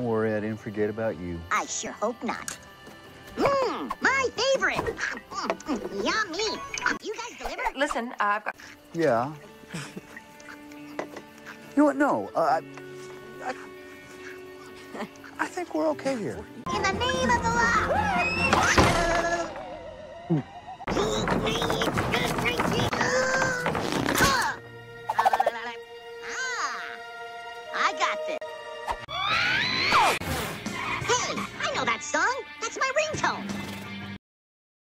Don't worry, I didn't forget about you. I sure hope not. Mmm, my favorite. Mm, yummy. You guys deliver? Listen, uh, I've got. Yeah. you know what? No. Uh, I, I, I think we're okay here. In the name of the law. Ah, I got this. well.